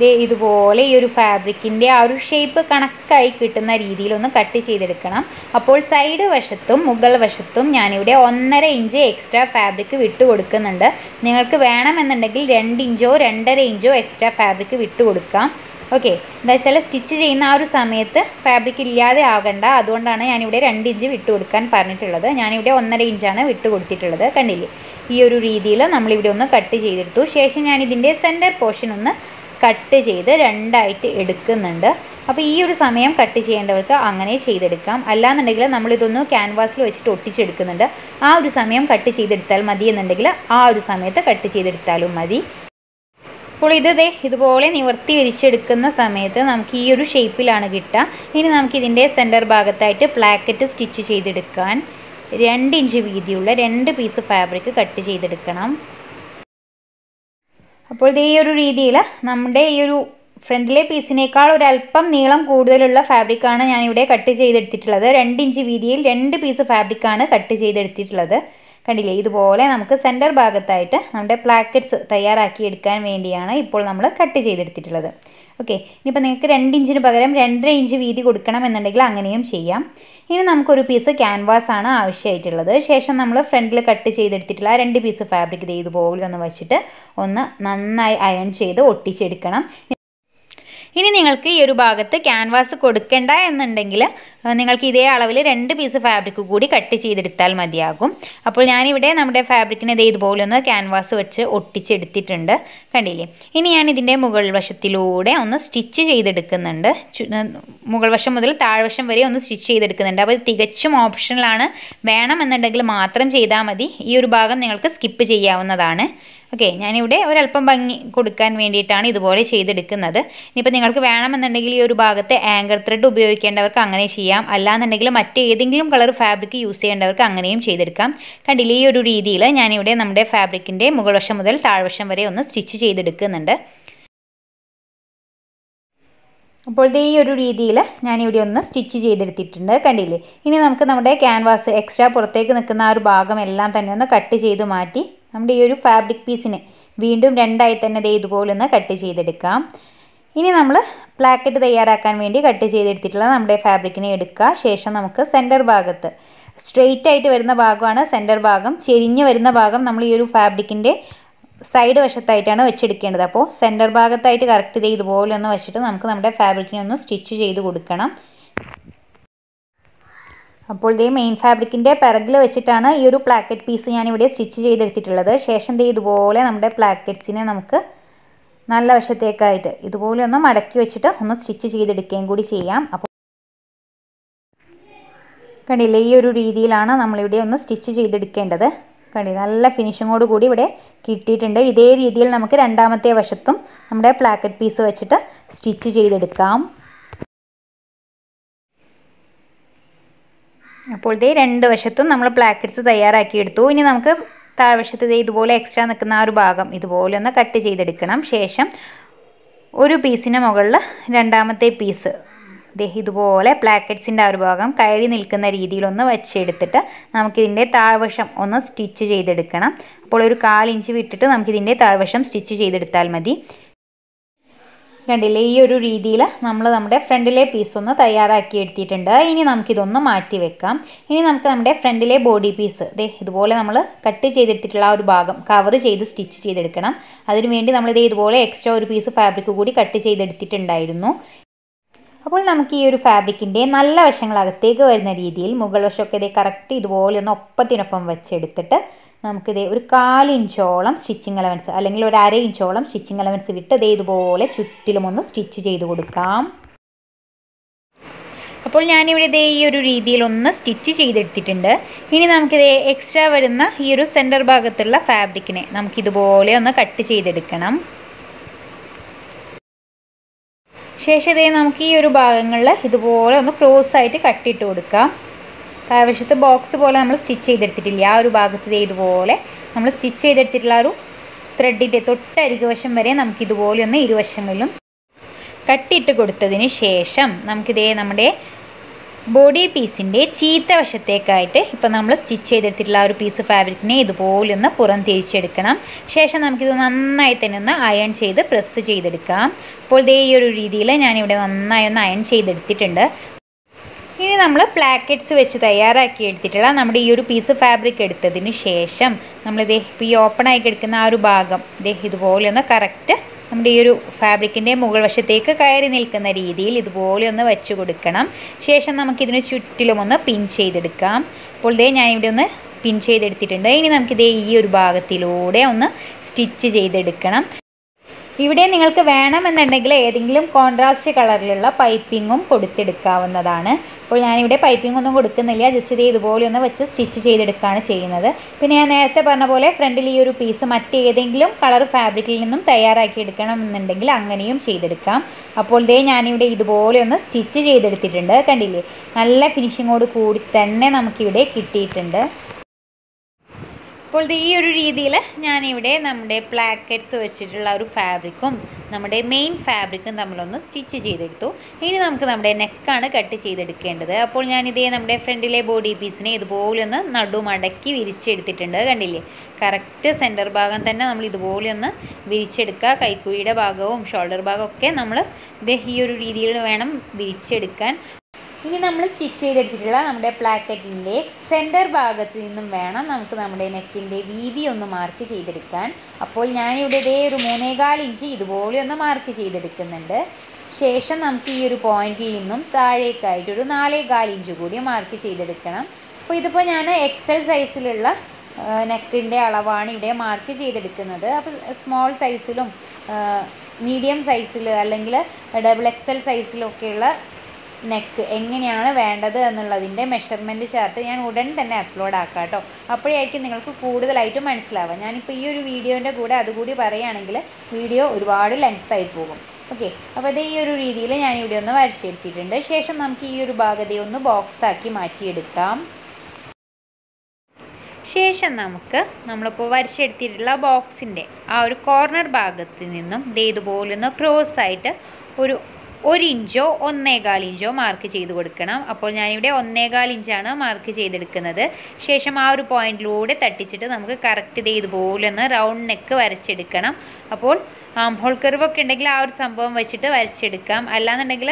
ദേ ഇതുപോലെ ഈ ഒരു ഫാബ്രിക്കിന്റെ ആ ഒരു ഷേപ്പ് കണക്കായി കിട്ടുന്ന രീതിയിലൊന്ന് കട്ട് ചെയ്തെടുക്കണം. അപ്പോൾ സൈഡ് വശത്തും മുകൾ വശത്തും ഞാനിവിടെ ഒന്നര ഇഞ്ച് എക്സ്ട്രാ ഫാബ്രിക് വിട്ട് കൊടുക്കുന്നുണ്ട് നിങ്ങൾക്ക് വേണമെന്നുണ്ടെങ്കിൽ രണ്ട് ഇഞ്ചോ രണ്ടര ഇഞ്ചോ എക്സ്ട്രാ ഫാബ്രിക് വിട്ട് കൊടുക്കാം ഓക്കെ എന്താ വെച്ചാൽ സ്റ്റിച്ച് ചെയ്യുന്ന ആ ഒരു സമയത്ത് ഫാബ്രിക് ഇല്ലാതെ ആകണ്ട അതുകൊണ്ടാണ് ഞാനിവിടെ രണ്ട് ഇഞ്ച് വിട്ട് കൊടുക്കാൻ പറഞ്ഞിട്ടുള്ളത്. ഞാനിവിടെ ഒന്നര ഇഞ്ചാണ് വിട്ട് കൊടുത്തിട്ടുള്ളത്. കണ്ടില്ലേ? ഈ ഒരു രീതിയിൽ നമ്മളിവിടെ ഒന്ന് കട്ട് ചെയ്തെടുത്തു. ശേഷം ഞാൻ ഇതിന്റെ സെന്റർ പോർഷൻ ഒന്ന് കട്ട് ചെയ്ത് രണ്ടായിട്ട് എടുക്കുന്നുണ്ട്. അപ്പോൾ ഈ ഒരു സമയം കട്ട് ചെയ്യേണ്ടവർക്ക് അങ്ങനെ ചെയ്തെടുക്കാം. അല്ലാന്നുണ്ടെങ്കിൽ നമ്മളിതൊന്ന് ക്യാൻവാസിൽ വെച്ചിട്ട് ഒട്ടിച്ചെടുക്കുന്നുണ്ട്. ആ ഒരു സമയം കട്ട് ചെയ്തെടുത്താൽ മതി എന്നുണ്ടെങ്കിൽ ആ ഒരു സമയത്ത് കട്ട് ചെയ്തെടുത്താലും മതി. അപ്പോൾ ഇത് ദേ ഇതുപോലെ നിവർത്തി വിരിച്ചെടുക്കുന്ന സമയത്ത് നമുക്ക് ഈ ഒരു ഷേപ്പിലാണ് കിട്ടുക. ഇനി നമുക്ക് ഇതിന്റെ സെന്റർ ഭാഗത്തായിട്ട് പ്ലാക്കറ്റ് സ്റ്റിച്ച് ചെയ്തെടുക്കാൻ രണ്ട് ഇഞ്ച് വീതിയുള്ള രണ്ട് പീസ് ഫാബ്രിക് കട്ട് ചെയ്തെടുക്കണം. അപ്പോൾ ഇത് ഈ ഒരു രീതിയിൽ നമ്മുടെ ഈ ഒരു ഫ്രണ്ടിലെ പീസിനേക്കാൾ ഒരല്പം നീളം കൂടുതലുള്ള ഫാബ്രിക്കാണ് ഞാനിവിടെ കട്ട് ചെയ്തെടുത്തിട്ടുള്ളത്. രണ്ട് ഇഞ്ച് വീതിയിൽ രണ്ട് പീസ് ഫാബ്രിക്കാണ് കട്ട് ചെയ്തെടുത്തിട്ടുള്ളത്. കണ്ടില്ലേ? ഇതുപോലെ നമുക്ക് സെന്റർ ഭാഗത്തായിട്ട് നമ്മുടെ പ്ലാക്കറ്റ്സ് തയ്യാറാക്കി എടുക്കാൻ വേണ്ടിയാണ് ഇപ്പോൾ നമ്മൾ കട്ട് ചെയ്തെടുത്തിട്ടുള്ളത്. ഓക്കെ ഇനിയിപ്പോൾ നിങ്ങൾക്ക് രണ്ട് ഇഞ്ചിന് പകരം രണ്ടര ഇഞ്ച് വീതി കൊടുക്കണം എന്നുണ്ടെങ്കിൽ അങ്ങനെയും ചെയ്യാം. ഇനി നമുക്കൊരു പീസ് ക്യാൻവാസ് ആണ് ആവശ്യമായിട്ടുള്ളത്. ശേഷം നമ്മൾ ഫ്രണ്ടിൽ കട്ട് ചെയ്തെടുത്തിട്ടുള്ള രണ്ട് പീസ് ഫാബ്രിക് ഇതുപോലെ ഒന്ന് വെച്ചിട്ട് ഒന്ന് നന്നായി അയൺ ചെയ്ത് ഒട്ടിച്ചെടുക്കണം. ഇനി നിങ്ങൾക്ക് ഈ ഒരു ഭാഗത്ത് ക്യാൻവാസ് കൊടുക്കണ്ട എന്നുണ്ടെങ്കിൽ നിങ്ങൾക്ക് ഇതേ അളവിൽ രണ്ട് പീസ് ഫാബ്രിക് കൂടി കട്ട് ചെയ്തെടുത്താൽ മതിയാകും. അപ്പോൾ ഞാനിവിടെ നമ്മുടെ ഫാബ്രിക്കിനെ ഇതേ ഇതുപോലെ ഒന്ന് ക്യാൻവാസ് വെച്ച് ഒട്ടിച്ചെടുത്തിട്ടുണ്ട്. കണ്ടില്ലേ? ഇനി ഞാൻ ഇതിന്റെ മുകൾ വശത്തിലൂടെ ഒന്ന് സ്റ്റിച്ച് ചെയ്തെടുക്കുന്നുണ്ട്. മുകൾ വശം മുതൽ താഴ്വശം വരെ ഒന്ന് സ്റ്റിച്ച് ചെയ്തെടുക്കുന്നുണ്ട്. അപ്പോൾ തികച്ചും ഓപ്ഷണലാണ് വേണമെന്നുണ്ടെങ്കിൽ മാത്രം ചെയ്താൽ മതി. ഈ ഒരു ഭാഗം നിങ്ങൾക്ക് സ്കിപ്പ് ചെയ്യാവുന്നതാണ്. ഓക്കെ ഞാനിവിടെ ഒരല്പം ഭംഗി കൊടുക്കാൻ വേണ്ടിയിട്ടാണ് ഇതുപോലെ ചെയ്തെടുക്കുന്നത്. ഇനിയിപ്പോൾ നിങ്ങൾക്ക് വേണമെന്നുണ്ടെങ്കിൽ ഈ ഒരു ഭാഗത്തെ ആങ്കർ ത്രെഡ് ഉപയോഗിക്കേണ്ടവർക്ക് അങ്ങനെ ചെയ്യാം. അല്ലാന്നുണ്ടെങ്കിൽ മറ്റേതെങ്കിലും കളർ ഫാബ്രിക് യൂസ് ചെയ്യേണ്ടവർക്ക് അങ്ങനെയും ചെയ്തെടുക്കാം. കണ്ടില്ലേ ഈ ഒരു രീതിയിൽ ഞാനിവിടെ നമ്മുടെ ഫാബ്രിക്കിന്റെ മുകൾ വശം മുതൽ താഴ്വശം വരെ ഒന്ന് സ്റ്റിച്ച് ചെയ്തെടുക്കുന്നുണ്ട്. അപ്പോൾ ഈ ഒരു രീതിയിൽ ഞാനിവിടെ ഒന്ന് സ്റ്റിച്ച് ചെയ്തെടുത്തിട്ടുണ്ട്. കണ്ടില്ലേ? ഇനി നമുക്ക് നമ്മുടെ ക്യാൻവാസ് എക്സ്ട്രാ പുറത്തേക്ക് നിൽക്കുന്ന ആ ഒരു ഭാഗം എല്ലാം തന്നെ ഒന്ന് കട്ട് ചെയ്ത് മാറ്റി നമ്മുടെ ഈ ഒരു ഫാബ്രിക് പീസിനെ വീണ്ടും രണ്ടായി തന്നെ ഇതുപോലെ ഒന്ന് കട്ട് ചെയ്തെടുക്കാം. ഇനി നമ്മൾ പ്ലാക്കറ്റ് തയ്യാറാക്കാൻ വേണ്ടി കട്ട് ചെയ്തെടുത്തിട്ടുള്ള നമ്മുടെ ഫാബ്രിക്കിനെ എടുക്കുക. ശേഷം നമുക്ക് സെന്റർ ഭാഗത്ത് സ്ട്രെയിറ്റ് ആയിട്ട് വരുന്ന ഭാഗമാണ് സെന്റർ ഭാഗം. ചെരിഞ്ഞ് വരുന്ന ഭാഗം നമ്മൾ ഈ ഒരു ഫാബ്രിക്കിന്റെ സൈഡ് വശത്തായിട്ടാണ് വെച്ചെടുക്കേണ്ടത്. അപ്പോൾ സെന്റർ ഭാഗത്തായിട്ട് കറക്റ്റ് ചെയ്ത് ഇതുപോലെ ഒന്ന് വെച്ചിട്ട് നമുക്ക് നമ്മുടെ ഫാബ്രിക്കിനെ ഒന്ന് സ്റ്റിച്ച് ചെയ്ത് കൊടുക്കണം. അപ്പോൾ ഇതേ മെയിൻ ഫാബ്രിക്കിന്റെ പിറകിൽ വെച്ചിട്ടാണ് ഈ ഒരു പ്ലാക്കറ്റ് പീസ് ഞാനിവിടെ സ്റ്റിച്ച് ചെയ്തെടുത്തിട്ടുള്ളത്. ശേഷം ദേ ഇതുപോലെ നമ്മുടെ പ്ലാക്കറ്റ്സിനെ നമുക്ക് നല്ല വശത്തേക്കായിട്ട് ഇതുപോലെ ഒന്ന് മടക്കി വെച്ചിട്ട് ഒന്ന് സ്റ്റിച്ച് ചെയ്തെടുക്കുകയും കൂടി ചെയ്യാം. അപ്പോൾ കണ്ടില്ലേ ഈ ഒരു രീതിയിലാണ് നമ്മളിവിടെ ഒന്ന് സ്റ്റിച്ച് ചെയ്തെടുക്കേണ്ടത്. കണ്ടി നല്ല ഫിനിഷിങ്ങോട് കൂടി ഇവിടെ കിട്ടിയിട്ടുണ്ട്. ഇതേ രീതിയിൽ നമുക്ക് രണ്ടാമത്തെ വശത്തും നമ്മുടെ പ്ലാക്കറ്റ് പീസ് വെച്ചിട്ട് സ്റ്റിച്ച് ചെയ്തെടുക്കാം. അപ്പോൾ ഇതേ രണ്ട് വശത്തും നമ്മൾ പ്ലാക്കറ്റ്സ് തയ്യാറാക്കിയെടുത്തു. ഇനി നമുക്ക് താഴ്വശത്ത് ഇതേ ഇതുപോലെ എക്സ്ട്രാ നിൽക്കുന്ന ആ ഒരു ഭാഗം ഇതുപോലെ ഒന്ന് കട്ട് ചെയ്തെടുക്കണം. ശേഷം ഒരു പീസിന് മുകളിൽ രണ്ടാമത്തെ പീസ് ഇതുപോലെ പ്ലാക്കറ്റ്സിന്റെ ആ ഒരു ഭാഗം കയറി നിൽക്കുന്ന രീതിയിലൊന്ന് വെച്ചെടുത്തിട്ട് നമുക്കിതിന്റെ താഴ്വശം ഒന്ന് സ്റ്റിച്ച് ചെയ്തെടുക്കണം. അപ്പോൾ ഒരു കാലിഞ്ച് വിട്ടിട്ട് നമുക്കിതിന്റെ താഴ്വശം സ്റ്റിച്ച് ചെയ്തെടുത്താൽ മതി. കണ്ടില്ലേ ഈ ഒരു രീതിയിൽ നമ്മൾ നമ്മുടെ ഫ്രണ്ടിലെ പീസ് ഒന്ന് തയ്യാറാക്കി എടുത്തിട്ടുണ്ട്. ഇനി നമുക്കിതൊന്ന് മാറ്റി വെക്കാം. ഇനി നമുക്ക് നമ്മുടെ ഫ്രണ്ടിലെ ബോഡി പീസ് ദേ ഇതുപോലെ നമ്മൾ കട്ട് ചെയ്തെടുത്തിട്ടുള്ള ആ ഒരു ഭാഗം കവർ ചെയ്ത് സ്റ്റിച്ച് ചെയ്തെടുക്കണം. അതിനുവേണ്ടി നമ്മളിത് ഇതുപോലെ എക്സ്ട്രാ ഒരു പീസ് ഫാബ്രിക് കൂടി കട്ട് ചെയ്തെടുത്തിട്ടുണ്ടായിരുന്നു. അപ്പോൾ നമുക്ക് ഈ ഒരു ഫാബ്രിക്കിന്റെ നല്ല വശങ്ങൾ അകത്തേക്ക് വരുന്ന രീതിയിൽ മുകൾ വശമൊക്കെ ഇതേ കറക്റ്റ് ഇതുപോലെ ഒന്ന് ഒപ്പത്തിനൊപ്പം വെച്ചെടുത്തിട്ട് നമുക്കിത് ഒരു കാലിഞ്ചോളം സ്റ്റിച്ചിങ് അലവൻസ് അല്ലെങ്കിൽ ഒരു അര ഇഞ്ചോളം സ്റ്റിച്ചിങ് അലവൻസ് വിട്ട് ഇതേ ഇതുപോലെ ചുറ്റിലും ഒന്ന് സ്റ്റിച്ച് ചെയ്ത് കൊടുക്കാം. അപ്പോൾ ഞാനിവിടെ ഇതേ ഈ ഒരു രീതിയിൽ ഒന്ന് സ്റ്റിച്ച് ചെയ്തെടുത്തിട്ടുണ്ട്. ഇനി നമുക്കിത് എക്സ്ട്രാ വരുന്ന ഈ ഒരു സെന്റർ ഭാഗത്തുള്ള ഫാബ്രിക്കിനെ നമുക്കിതുപോലെ ഒന്ന് കട്ട് ചെയ്തെടുക്കണം. ശേഷം ഇതേ നമുക്ക് ഈ ഒരു ഭാഗങ്ങളിൽ ഇതുപോലെ ഒന്ന് ക്രോസ് ആയിട്ട് കട്ടിട്ട് കൊടുക്കാം. താഴ്വശത്ത് ബോക്സ് പോലെ നമ്മൾ സ്റ്റിച്ച് ചെയ്തെടുത്തിട്ടില്ല? ആ ഒരു ഭാഗത്ത് ഇതേ ഇതുപോലെ നമ്മൾ സ്റ്റിച്ച് ചെയ്തെടുത്തിട്ടുള്ള ഒരു ത്രെഡിന്റെ തൊട്ടരികുവശം വരെ നമുക്ക് ഇതുപോലെ ഒന്ന് ഇരുവശങ്ങളിലും കട്ടിട്ട് കൊടുത്തതിന് ശേഷം നമുക്കിതേ നമ്മുടെ ബോഡി പീസിന്റെ ചീത്ത വശത്തേക്കായിട്ട് ഇപ്പോൾ നമ്മൾ സ്റ്റിച്ച് ചെയ്തെടുത്തിട്ടുള്ള ആ ഒരു പീസ് ഫാബ്രിക്കിനെ ഇതുപോലെ ഒന്ന് പുറം തിരിച്ചെടുക്കണം. ശേഷം നമുക്കിത് നന്നായി തന്നെ ഒന്ന് അയൺ ചെയ്ത് പ്രസ് ചെയ്തെടുക്കാം. അപ്പോൾ ഇതേ ഈ ഒരു രീതിയിൽ ഞാനിവിടെ നന്നായി ഒന്ന് അയൺ ചെയ്തെടുത്തിട്ടുണ്ട്. ഇനി നമ്മൾ പ്ലാക്കറ്റ്സ് വെച്ച് തയ്യാറാക്കി എടുത്തിട്ടുള്ള നമ്മുടെ ഈ ഒരു പീസ് ഫാബ്രിക് എടുത്തതിന് ശേഷം നമ്മൾ ഇപ്പോൾ ഈ ഓപ്പൺ ആയി കിടക്കുന്ന ആ ഒരു ഭാഗം ഇതേ ഇതുപോലെ ഒന്ന് കറക്റ്റ് നമ്മുടെ ഈ ഒരു ഫാബ്രിക്കിന്റെ മുകൾ വശത്തേക്ക് കയറി നിൽക്കുന്ന രീതിയിൽ ഇതുപോലെ ഒന്ന് വെച്ച് കൊടുക്കണം. ശേഷം നമുക്കിതിന് ചുറ്റിലും ഒന്ന് പിൻ ചെയ്തെടുക്കാം. അപ്പോൾ ഇതേ ഇവിടെ ഒന്ന് പിൻ ചെയ്തെടുത്തിട്ടുണ്ട്. ഇനി നമുക്കിതേ ഈ ഒരു ഭാഗത്തിലൂടെ ഒന്ന് സ്റ്റിച്ച് ചെയ്തെടുക്കണം. ഇവിടെ നിങ്ങൾക്ക് വേണമെന്നുണ്ടെങ്കിൽ ഏതെങ്കിലും കോൺട്രാസ്റ്റ് കളറിലുള്ള പൈപ്പിങ്ങും കൊടുത്തെടുക്കാവുന്നതാണ്. ഇപ്പോൾ ഞാനിവിടെ പൈപ്പിംഗ് ഒന്നും കൊടുക്കുന്നില്ല. ജസ്റ്റ് ഇത് ഇതുപോലെ ഒന്ന് വെച്ച് സ്റ്റിച്ച് ചെയ്തെടുക്കുകയാണ് ചെയ്യുന്നത്. പിന്നെ ഞാൻ നേരത്തെ പറഞ്ഞ പോലെ ഫ്രണ്ടിൽ ഈ ഒരു പീസ് മറ്റേതെങ്കിലും കളർ ഫാബ്രിക്കിൽ നിന്നും തയ്യാറാക്കി എടുക്കണം എന്നുണ്ടെങ്കിൽ അങ്ങനെയും ചെയ്തെടുക്കാം. അപ്പോൾ ഇതേ ഞാനിവിടെ ഇതുപോലെ ഒന്ന് സ്റ്റിച്ച് ചെയ്തെടുത്തിട്ടുണ്ട്. കണ്ടില്ലേ? നല്ല ഫിനിഷിങ്ങോട് കൂടി തന്നെ നമുക്കിവിടെ കിട്ടിയിട്ടുണ്ട്. അപ്പോൾ ഇത് ഈ ഒരു രീതിയിൽ ഞാനിവിടെ നമ്മുടെ പ്ലാക്കറ്റ്സ് വെച്ചിട്ടുള്ള ഒരു ഫാബ്രിക്കും നമ്മുടെ മെയിൻ ഫാബ്രിക്കും തമ്മിലൊന്ന് സ്റ്റിച്ച് ചെയ്തെടുത്തു. ഇനി നമുക്ക് നമ്മുടെ നെക്കാണ് കട്ട് ചെയ്തെടുക്കേണ്ടത്. അപ്പോൾ ഞാനിതേ നമ്മുടെ ഫ്രണ്ടിലെ ബോഡി പീസിനെ ഇതുപോലെ ഒന്ന് നടുമടക്കി വിരിച്ചെടുത്തിട്ടുണ്ട്. കണ്ടില്ലേ? കറക്റ്റ് സെന്റർ ഭാഗം തന്നെ നമ്മൾ ഇതുപോലെ ഒന്ന് വിരിച്ചെടുക്കുക. കൈക്കുഴിയുടെ ഭാഗവും ഷോൾഡർ ഭാഗവും ഒക്കെ നമ്മൾ ഇത് ഈ ഒരു രീതിയിൽ വേണം വിരിച്ചെടുക്കാൻ. ഇനി നമ്മൾ സ്റ്റിച്ച് ചെയ്തെടുത്തിട്ടുള്ള നമ്മുടെ പ്ലാക്കറ്റിന്റെ സെന്റർ ഭാഗത്ത് നിന്നും വേണം നമുക്ക് നമ്മുടെ നെക്കിന്റെ വീതി ഒന്ന് മാർക്ക് ചെയ്തെടുക്കാൻ. അപ്പോൾ ഞാനിവിടെ ഇതേ ഒരു മൂന്നേകാൽ ഇഞ്ച് ഇതുപോലെ ഒന്ന് മാർക്ക് ചെയ്തെടുക്കുന്നുണ്ട്. ശേഷം നമുക്ക് ഈ ഒരു പോയിന്റിൽ നിന്നും താഴേക്കായിട്ട് ഒരു നാലേകാൽ ഇഞ്ച് കൂടി മാർക്ക് ചെയ്തെടുക്കണം. അപ്പോൾ ഇതിപ്പോൾ ഞാൻ എക്സൽ സൈസിലുള്ള നെക്കിന്റെ അളവാണ് ഇവിടെ മാർക്ക് ചെയ്തെടുക്കുന്നത്. അപ്പോൾ സ്മോൾ സൈസിലും മീഡിയം സൈസിൽ അല്ലെങ്കിൽ ഡബിൾ എക്സൽ സൈസിലൊക്കെയുള്ള നെക്ക് എങ്ങനെയാണ് വേണ്ടത് എന്നുള്ളതിന്റെ മെഷർമെന്റ് ചാർട്ട് ഞാൻ ഉടൻ തന്നെ അപ്ലോഡ് ആക്കാം കേട്ടോ. അപ്പോഴായിരിക്കും നിങ്ങൾക്ക് കൂടുതലായിട്ട് മനസ്സിലാവുക. ഞാനിപ്പോൾ ഈ ഒരു വീഡിയോന്റെ കൂടെ അതുകൂടി പറയുകയാണെങ്കിൽ വീഡിയോ ഒരുപാട് ലെങ്ത് ആയി പോകും. ഓക്കെ അപ്പോൾ അത് ഈ ഒരു രീതിയിൽ ഞാനിവിടെ ഒന്ന് വരച്ചെടുത്തിട്ടുണ്ട്. ശേഷം നമുക്ക് ഈ ഒരു ഭാഗത്തെ ഒന്ന് ബോക്സ് ആക്കി മാറ്റിയെടുക്കാം. ശേഷം നമുക്ക് നമ്മളിപ്പോൾ വരച്ചെടുത്തിട്ടുള്ള ബോക്സിന്റെ ആ ഒരു കോർണർ ഭാഗത്ത് നിന്നും ഇതേതുപോലെ ഒന്ന് ക്രോസ് ആയിട്ട് ഒരു ഒരു ഇഞ്ചോ ഒന്നേകാൽ ഇഞ്ചോ മാർക്ക് ചെയ്ത് കൊടുക്കണം. അപ്പോൾ ഞാനിവിടെ ഒന്നേകാൽ ഇഞ്ചാണ് മാർക്ക് ചെയ്തെടുക്കുന്നത്. ശേഷം ആ ഒരു പോയിന്റിലൂടെ തട്ടിച്ചിട്ട് നമുക്ക് കറക്റ്റ് ഇത് ഇതുപോലെ ഒന്ന് റൗണ്ട് നെക്ക് വരച്ചെടുക്കണം. അപ്പോൾ ആംഹോൾ കർവൊക്കെ ഉണ്ടെങ്കിൽ ആ ഒരു സംഭവം വെച്ചിട്ട് വരച്ചെടുക്കാം. അല്ലാന്നുണ്ടെങ്കിൽ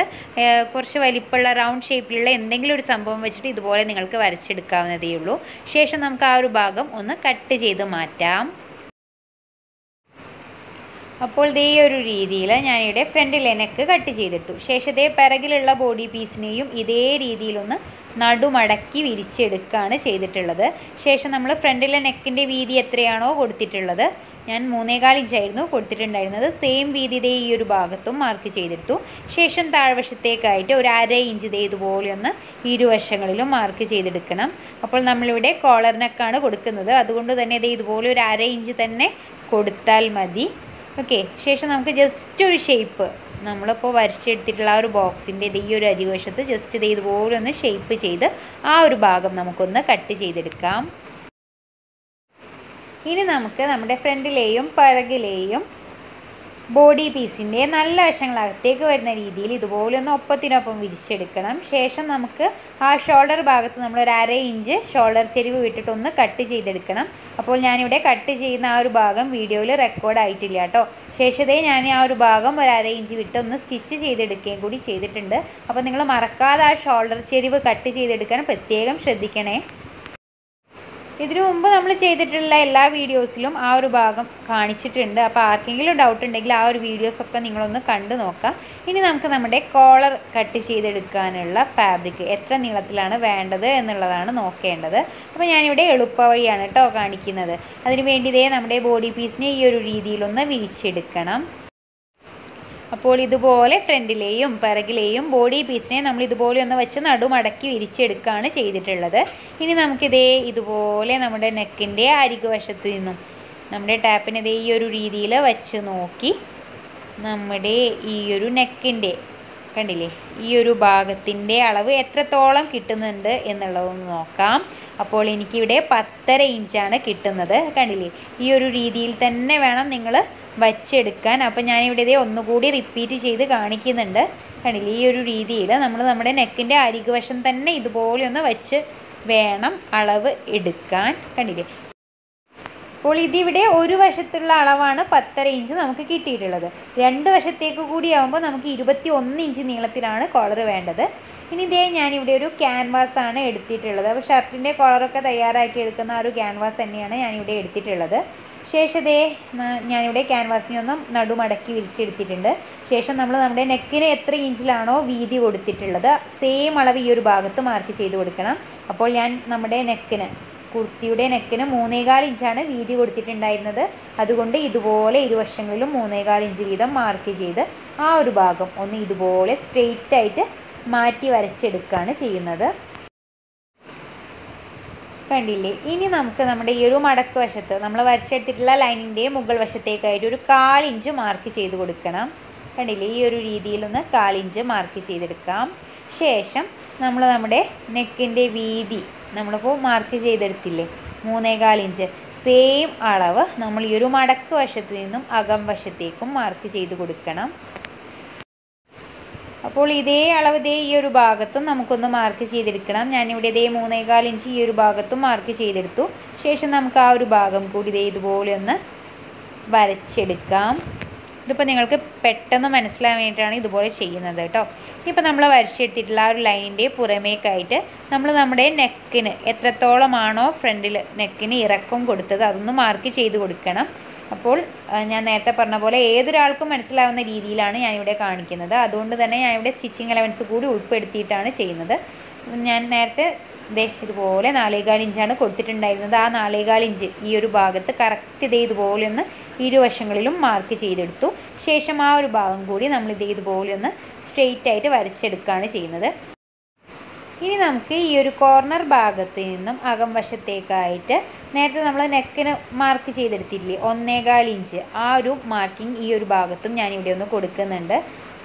കുറച്ച് വലിപ്പമുള്ള റൗണ്ട് ഷേപ്പിലുള്ള എന്തെങ്കിലും ഒരു സംഭവം വെച്ചിട്ട് ഇതുപോലെ നിങ്ങൾക്ക് വരച്ചെടുക്കാവുന്നതേ ഉള്ളൂ. ശേഷം നമുക്ക് ആ ഒരു ഭാഗം ഒന്ന് കട്ട് ചെയ്ത് മാറ്റാം. അപ്പോൾ ഇതേ ഒരു രീതിയിൽ ഞാനിവിടെ ഫ്രണ്ടിൽ നെക്ക് കട്ട് ചെയ്തെടുത്തു ശേഷം ഇതേ പിറകിലുള്ള ബോഡി പീസിനെയും ഇതേ രീതിയിലൊന്ന് നടുമടക്കി വിരിച്ചെടുക്കുകയാണ് ചെയ്തിട്ടുള്ളത്. ശേഷം നമ്മൾ ഫ്രണ്ടിലെ നെക്കിന്റെ വീതി എത്രയാണോ കൊടുത്തിട്ടുള്ളത് ഞാൻ മൂന്നേകാൽ ഇഞ്ചായിരുന്നു കൊടുത്തിട്ടുണ്ടായിരുന്നത്. സെയിം വീതി ഇതേ ഈ ഒരു ഭാഗത്തും മാർക്ക് ചെയ്തെടുത്തു ശേഷം താഴ്വശത്തേക്കായിട്ട് ഒരു അര ഇഞ്ച് ഇതേ ഇതുപോലെ ഒന്ന് ഇരുവശങ്ങളിലും മാർക്ക് ചെയ്തെടുക്കണം. അപ്പോൾ നമ്മളിവിടെ കോളർ കൊടുക്കുന്നത്. അതുകൊണ്ട് തന്നെ ഇതേ ഇതുപോലെ ഒരു അര ഇഞ്ച് തന്നെ കൊടുത്താൽ മതി. ഓക്കെ ശേഷം നമുക്ക് ജസ്റ്റ് ഒരു ഷേപ്പ് നമ്മളിപ്പോൾ വരച്ചെടുത്തിട്ടുള്ള ആ ഒരു ബോക്സിന്റെ ഇത് ഈ ഒരു അരിവശത്ത് ജസ്റ്റ് ഇത് ഇതുപോലെ ഒന്ന് ഷേപ്പ് ചെയ്ത് ആ ഒരു ഭാഗം നമുക്കൊന്ന് കട്ട് ചെയ്തെടുക്കാം. ഇനി നമുക്ക് നമ്മുടെ ഫ്രണ്ടിലെയും പിറകിലെയും ബോഡി പീസിന്റെ നല്ല വശങ്ങൾ അകത്തേക്ക് വരുന്ന രീതിയിൽ ഇതുപോലെ ഒന്ന് ഒപ്പത്തിനൊപ്പം വിരിച്ചെടുക്കണം. ശേഷം നമുക്ക് ആ ഷോൾഡർ ഭാഗത്ത് നമ്മൾ ഒരു അര ഇഞ്ച് ഷോൾഡർ ചെരിവ് വിട്ടിട്ടൊന്ന് കട്ട് ചെയ്തെടുക്കണം. അപ്പോൾ ഞാനിവിടെ കട്ട് ചെയ്യുന്ന ആ ഒരു ഭാഗം വീഡിയോയിൽ റെക്കോർഡ് ആയിട്ടില്ല കേട്ടോ. ശേഷതേ ഞാൻ ആ ഒരു ഭാഗം ഒരു അര ഇഞ്ച് വിട്ട് ഒന്ന് സ്റ്റിച്ച് ചെയ്തെടുക്കുകയും കൂടി ചെയ്തിട്ടുണ്ട്. അപ്പോൾ നിങ്ങൾ മറക്കാതെ ആ ഷോൾഡർ ചെരിവ് കട്ട് ചെയ്തെടുക്കാൻ പ്രത്യേകം ശ്രദ്ധിക്കണേ. ഇതിനു മുമ്പ് നമ്മൾ ചെയ്തിട്ടുള്ള എല്ലാ വീഡിയോസിലും ആ ഒരു ഭാഗം കാണിച്ചിട്ടുണ്ട്. അപ്പോൾ ആർക്കെങ്കിലും ഡൗട്ട് ഉണ്ടെങ്കിൽ ആ ഒരു വീഡിയോസൊക്കെ നിങ്ങളൊന്ന് കണ്ടു നോക്കാം. ഇനി നമുക്ക് നമ്മുടെ കോളർ കട്ട് ചെയ്തെടുക്കാനുള്ള ഫാബ്രിക് എത്ര നീളത്തിലാണ് വേണ്ടത് എന്നുള്ളതാണ് നോക്കേണ്ടത്. അപ്പോൾ ഞാനിവിടെ എളുപ്പ വഴിയാണ് കേട്ടോ കാണിക്കുന്നത്. അതിനു വേണ്ടി ഇതേ നമ്മുടെ ബോഡി പീസിനെ ഈ ഒരു രീതിയിലൊന്ന് വിരിച്ചെടുക്കണം. അപ്പോൾ ഇതുപോലെ ഫ്രണ്ടിലെയും പിറകിലെയും ബോഡി പീസിനെ നമ്മൾ ഇതുപോലെ ഒന്ന് വെച്ച് നടുമടക്കി വിരിച്ചെടുക്കുകയാണ് ചെയ്തിട്ടുള്ളത്. ഇനി നമുക്കിതേ ഇതുപോലെ നമ്മുടെ നെക്കിന്റെ അരികു വശത്ത് നിന്നും നമ്മുടെ ടാപ്പിനെ ഈ ഒരു രീതിയിൽ വെച്ച് നോക്കി നമ്മുടെ ഈ ഒരു നെക്കിന്റെ കണ്ടില്ലേ ഈ ഒരു ഭാഗത്തിന്റെ അളവ് എത്രത്തോളം കിട്ടുന്നുണ്ട് എന്നുള്ളതൊന്ന് നോക്കാം. അപ്പോൾ എനിക്കിവിടെ പത്തര ഇഞ്ചാണ് കിട്ടുന്നത്. കണ്ടില്ലേ ഈ ഒരു രീതിയിൽ തന്നെ വേണം നിങ്ങൾ വച്ചെടുക്കാൻ. അപ്പം ഞാനിവിടെ ഇതേ ഒന്നുകൂടി റിപ്പീറ്റ് ചെയ്ത് കാണിക്കുന്നുണ്ട്. കണ്ടില്ലേ? ഈ ഒരു രീതിയിൽ നമ്മൾ നമ്മുടെ നെക്കിന്റെ അരികുവശം തന്നെ ഇതുപോലെ ഒന്ന് വച്ച് വേണം അളവ് എടുക്കാൻ. കണ്ടില്ലേ? അപ്പോൾ ഇതിവിടെ ഒരു വശത്തുള്ള അളവാണ് പത്തര ഇഞ്ച് നമുക്ക് കിട്ടിയിട്ടുള്ളത്. രണ്ട് വശത്തേക്ക് കൂടി ആകുമ്പോൾ നമുക്ക് ഇരുപത്തി ഒന്ന് ഇഞ്ച് നീളത്തിലാണ് കോളർ വേണ്ടത്. ഇനി ഇതേ ഞാനിവിടെ ഒരു ക്യാൻവാസ് ആണ് എടുത്തിട്ടുള്ളത്. അപ്പോൾ ഷർട്ടിന്റെ കോളറൊക്കെ തയ്യാറാക്കി എടുക്കുന്ന ആ ഒരു ക്യാൻവാസ് തന്നെയാണ് ഞാനിവിടെ എടുത്തിട്ടുള്ളത്. ശേഷം ദേ ന- ഞാനിവിടെ ക്യാൻവാസിനെ ഒന്നും നടുമടക്കി വിരിച്ചെടുത്തിട്ടുണ്ട്. ശേഷം നമ്മൾ നമ്മുടെ നെക്കിന് എത്ര ഇഞ്ചിലാണോ വീതി കൊടുത്തിട്ടുള്ളത് സെയിം അളവ് ഈ ഒരു ഭാഗത്ത് മാർക്ക് ചെയ്ത് കൊടുക്കണം. അപ്പോൾ ഞാൻ നമ്മുടെ നെക്കിന് കുർത്തിയുടെ നെക്കിന് മൂന്നേകാൽ ഇഞ്ചാണ് വീതി കൊടുത്തിട്ടുണ്ടായിരുന്നത്. അതുകൊണ്ട് ഇതുപോലെ ഇരുവശങ്ങളിലും മൂന്നേകാൽ ഇഞ്ച് വീതം മാർക്ക് ചെയ്ത് ആ ഒരു ഭാഗം ഒന്ന് ഇതുപോലെ സ്ട്രെയിറ്റ് ആയിട്ട് മാറ്റി വരച്ചെടുക്കുകയാണ് ചെയ്യുന്നത്. കണ്ടില്ലേ? ഇനി നമുക്ക് നമ്മുടെ ഈ ഒരു മടക്ക് വശത്ത് നമ്മൾ വരച്ചെടുത്തിട്ടുള്ള ലൈനിന്റെ മുകൾ വശത്തേക്കായിട്ട് ഒരു കാലിഞ്ച് മാർക്ക് ചെയ്ത് കൊടുക്കണം. കണ്ടില്ലേ? ഈ ഒരു രീതിയിലൊന്ന് കാലിഞ്ച് മാർക്ക് ചെയ്തെടുക്കാം. ശേഷം നമ്മൾ നമ്മുടെ നെക്കിന്റെ വീതി നമ്മളിപ്പോൾ മാർക്ക് ചെയ്തെടുത്തില്ലേ? മൂന്നേകാൽ ഇഞ്ച് സെയിം അളവ് നമ്മൾ ഈ ഒരു മടക്ക് വശത്ത് നിന്നും അകം വശത്തേക്കും മാർക്ക് ചെയ്ത് കൊടുക്കണം. അപ്പോൾ ഇതേ അളവ് ഇതേ ഈ ഒരു ഭാഗത്തും നമുക്കൊന്ന് മാർക്ക് ചെയ്തെടുക്കണം. ഞാനിവിടെ ഇതേ മൂന്നേകാൽ ഇഞ്ച് ഈ ഒരു ഭാഗത്തും മാർക്ക് ചെയ്തെടുത്തു. ശേഷം നമുക്ക് ആ ഒരു ഭാഗം കൂടി ഇതേ ഇതുപോലെ ഒന്ന് വരച്ചെടുക്കാം. ഇതിപ്പോൾ നിങ്ങൾക്ക് പെട്ടെന്ന് മനസ്സിലാൻ വേണ്ടിയിട്ടാണ് ഇതുപോലെ ചെയ്യുന്നത് കേട്ടോ. ഇപ്പോൾ നമ്മൾ വരച്ചെടുത്തിട്ടുള്ള ആ ഒരു ലൈനിന്റെ പുറമേക്കായിട്ട് നമ്മൾ നമ്മുടെ നെക്കിന് എത്രത്തോളമാണോ ഫ്രണ്ടിൽ നെക്കിന് ഇറക്കം കൊടുത്തത് അതൊന്ന് മാർക്ക് ചെയ്ത് കൊടുക്കണം. അപ്പോൾ ഞാൻ നേരത്തെ പറഞ്ഞ പോലെ ഏതൊരാൾക്കും മനസ്സിലാവുന്ന രീതിയിലാണ് ഞാനിവിടെ കാണിക്കുന്നത്. അതുകൊണ്ട് തന്നെ ഞാനിവിടെ സ്റ്റിച്ചിങ് എലവൻസ് കൂടി ഉൾപ്പെടുത്തിയിട്ടാണ് ചെയ്യുന്നത്. ഞാൻ നേരത്തെ ദേ ഇതുപോലെ നാലേകാൽ ഇഞ്ചാണ് കൊടുത്തിട്ടുണ്ടായിരുന്നത്. ആ നാലേകാൽ ഇഞ്ച് ഈ ഒരു ഭാഗത്ത് കറക്റ്റ് ഇതേ ഇതുപോലെ ഒന്ന് ഇരുവശങ്ങളിലും മാർക്ക് ചെയ്തെടുത്തു. ശേഷം ആ ഒരു ഭാഗം കൂടി നമ്മൾ ഇതേ ഇതുപോലെ ഒന്ന് സ്ട്രെയിറ്റ് ആയിട്ട് വരച്ചെടുക്കുകയാണ് ചെയ്യുന്നത്. ഇനി നമുക്ക് ഈ ഒരു കോർണർ ഭാഗത്ത് നിന്നും അകം വശത്തേക്കായിട്ട് നേരത്തെ നമ്മൾ നെക്കിന് മാർക്ക് ചെയ്തെടുത്തിട്ടില്ലേ? ഒന്നേകാൽ ഇഞ്ച്. ആ ഒരു മാർക്കിംഗ് ഈ ഒരു ഭാഗത്തും ഞാനിവിടെ ഒന്ന് കൊടുക്കുന്നുണ്ട്.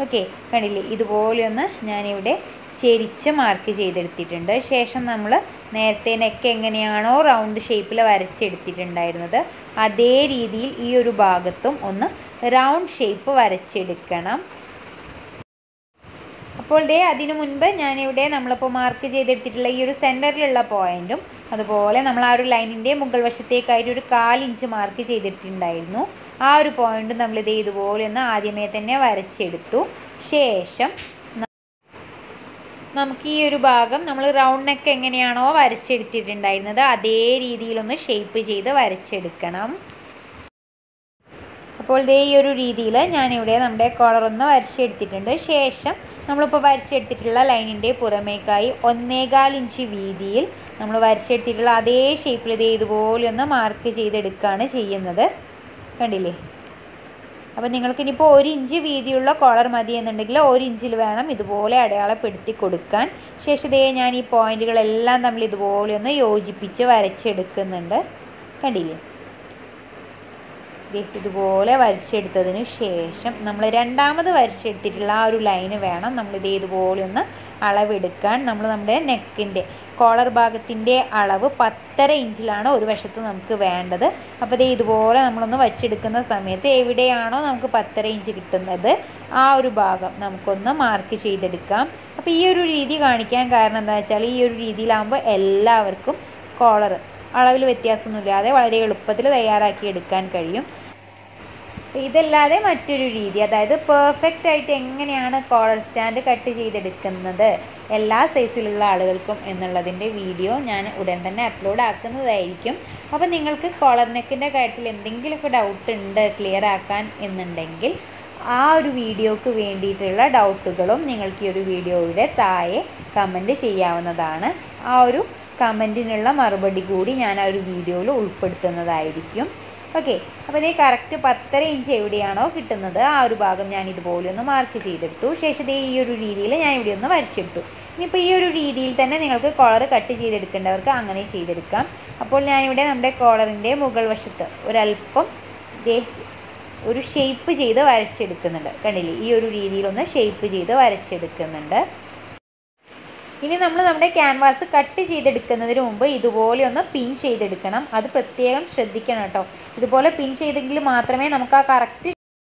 ഓക്കെ കണ്ടില്ലേ? ഇതുപോലെ ഒന്ന് ഞാനിവിടെ ചെരിച്ച് മാർക്ക് ചെയ്തെടുത്തിട്ടുണ്ട്. ശേഷം നമ്മൾ നേരത്തെ നെക്ക് എങ്ങനെയാണോ റൗണ്ട് ഷേപ്പിൽ വരച്ചെടുത്തിട്ടുണ്ടായിരുന്നത്. അതേ രീതിയിൽ ഈ ഒരു ഭാഗത്തും ഒന്ന് റൗണ്ട് ഷേപ്പ് വരച്ചെടുക്കണം. അപ്പോൾ ദേ അതിനു മുൻപ് ഞാനിവിടെ നമ്മളിപ്പോൾ മാർക്ക് ചെയ്തെടുത്തിട്ടുള്ള ഈ ഒരു സെന്ററിലുള്ള പോയിന്റും അതുപോലെ നമ്മൾ ആ ഒരു ലൈനിന്റെ മുകൾ വശത്തേക്കായിട്ട് ഒരു കാലിഞ്ച് മാർക്ക് ചെയ്തിട്ടുണ്ടായിരുന്നു ആ ഒരു പോയിന്റും നമ്മൾ ഇത് ഇതുപോലെ ഒന്ന് ആദ്യമേ തന്നെ വരച്ചെടുത്തു. ശേഷം നമുക്ക് ഈ ഒരു ഭാഗം നമ്മൾ റൗണ്ട് നെക്ക് എങ്ങനെയാണോ വരച്ചെടുത്തിട്ടുണ്ടായിരുന്നത് അതേ രീതിയിലൊന്ന് ഷേപ്പ് ചെയ്ത് വരച്ചെടുക്കണം. അപ്പോൾ ഇതേ ഈ ഒരു രീതിയിൽ ഞാനിവിടെ നമ്മുടെ കോളർ ഒന്ന് വരച്ചെടുത്തിട്ടുണ്ട്. ശേഷം നമ്മളിപ്പോൾ വരച്ചെടുത്തിട്ടുള്ള ലൈനിന്റെ പുറമേക്കായി ഒന്നേകാൽ ഇഞ്ച് വീതിയിൽ നമ്മൾ വരച്ചെടുത്തിട്ടുള്ള അതേ ഷേപ്പിൽ ഇതേ ഇതുപോലെ ഒന്ന് മാർക്ക് ചെയ്തെടുക്കുകയാണ് ചെയ്യുന്നത്. കണ്ടില്ലേ? അപ്പോൾ നിങ്ങൾക്ക് ഇനിയിപ്പോൾ ഒരു ഇഞ്ച് വീതിയുള്ള കോളർ മതി എന്നുണ്ടെങ്കിൽ ഒരു ഇഞ്ചിൽ വേണം ഇതുപോലെ അടയാളപ്പെടുത്തി കൊടുക്കാൻ. ശേഷം ഇതേ ഞാൻ ഈ പോയിന്റുകളെല്ലാം തമ്മിൽ ഇതുപോലെ ഒന്ന് യോജിപ്പിച്ച് വരച്ചെടുക്കുന്നുണ്ട്. കണ്ടില്ലേ? ഇതുപോലെ വരച്ചെടുത്തതിന് ശേഷം നമ്മൾ രണ്ടാമത് വരച്ചെടുത്തിട്ടുള്ള ആ ഒരു ലൈന് വേണം. നമ്മൾ ഇത് ഇതുപോലെ ഒന്ന് അളവെടുക്കാൻ. നമ്മൾ നമ്മുടെ നെക്കിന്റെ കോളർ ഭാഗത്തിന്റെ അളവ് പത്തര ഇഞ്ചിലാണ് ഒരു വശത്ത് നമുക്ക് വേണ്ടത്. അപ്പോൾ ദേ ഇതുപോലെ നമ്മളൊന്ന് വരച്ചെടുക്കുന്ന സമയത്ത് എവിടെയാണോ നമുക്ക് പത്തര ഇഞ്ച് കിട്ടുന്നത് ആ ഒരു ഭാഗം നമുക്കൊന്ന് മാർക്ക് ചെയ്തെടുക്കാം. അപ്പോൾ ഈ ഒരു രീതി കാണിക്കാൻ കാരണം എന്താ വെച്ചാൽ ഈ ഒരു രീതിയിലാകുമ്പോൾ എല്ലാവർക്കും കോളർ അളവിൽ വ്യത്യാസമൊന്നുമില്ലാതെ വളരെ എളുപ്പത്തിൽ തയ്യാറാക്കി എടുക്കാൻ കഴിയും. ഇതല്ലാതെ മറ്റൊരു രീതി അതായത് പെർഫെക്റ്റ് ആയിട്ട് എങ്ങനെയാണ് കോളർ സ്റ്റാൻഡ് കട്ട് ചെയ്തെടുക്കുന്നത് എല്ലാ സൈസിലുള്ള ആളുകൾക്കും എന്നുള്ളതിന്റെ വീഡിയോ ഞാൻ ഉടൻ തന്നെ അപ്ലോഡ് ആക്കുന്നതായിരിക്കും. അപ്പോൾ നിങ്ങൾക്ക് കോളർ നെക്കിന്റെ കാര്യത്തിൽ എന്തെങ്കിലുമൊക്കെ ഡൗട്ട് ഉണ്ട് ക്ലിയർ ആക്കാൻ എന്നുണ്ടെങ്കിൽ ആ ഒരു വീഡിയോക്ക് വേണ്ടിയിട്ടുള്ള ഡൗട്ടുകളും നിങ്ങൾക്ക് ഈ ഒരു വീഡിയോയുടെ താഴെ കമന്റ് ചെയ്യാവുന്നതാണ്. ആ ഒരു കമന്റിനുള്ള മറുപടി കൂടി ഞാൻ ആ ഒരു വീഡിയോയിൽ ഉൾപ്പെടുത്തുന്നതായിരിക്കും. ഓക്കെ അപ്പോൾ ഇതേ കറക്റ്റ് പത്തര ഇഞ്ച് എവിടെയാണോ കിട്ടുന്നത് ആ ഒരു ഭാഗം ഞാൻ ഇതുപോലെ ഒന്ന് മാർക്ക് ചെയ്തെടുത്തു. ശേഷം ഇതേ ഈ ഒരു രീതിയിൽ ഞാൻ ഇവിടെ ഒന്ന് വരച്ചെടുത്തു. ഇനിയിപ്പോൾ ഈ ഒരു രീതിയിൽ തന്നെ നിങ്ങൾക്ക് കോളർ കട്ട് ചെയ്തെടുക്കേണ്ടവർക്ക് അങ്ങനെ ചെയ്തെടുക്കാം. അപ്പോൾ ഞാനിവിടെ നമ്മുടെ കോളറിന്റെ മുകൾ വശത്ത് ഒരല്പം ഇതേ ഒരു ഷേപ്പ് ചെയ്ത് വരച്ചെടുക്കുന്നുണ്ട്. കണ്ടില്ലേ? ഈ ഒരു രീതിയിലൊന്ന് ഷേപ്പ് ചെയ്ത് വരച്ചെടുക്കുന്നുണ്ട്. ഇനി നമ്മൾ നമ്മുടെ ക്യാൻവാസ് കട്ട് ചെയ്തെടുക്കുന്നതിന് മുമ്പ് ഇതുപോലെ ഒന്ന് പിൻ ചെയ്തെടുക്കണം. അത് പ്രത്യേകം ശ്രദ്ധിക്കണം കേട്ടോ. ഇതുപോലെ പിൻ ചെയ്തെങ്കിൽ മാത്രമേ നമുക്ക് ആ കറക്റ്റ്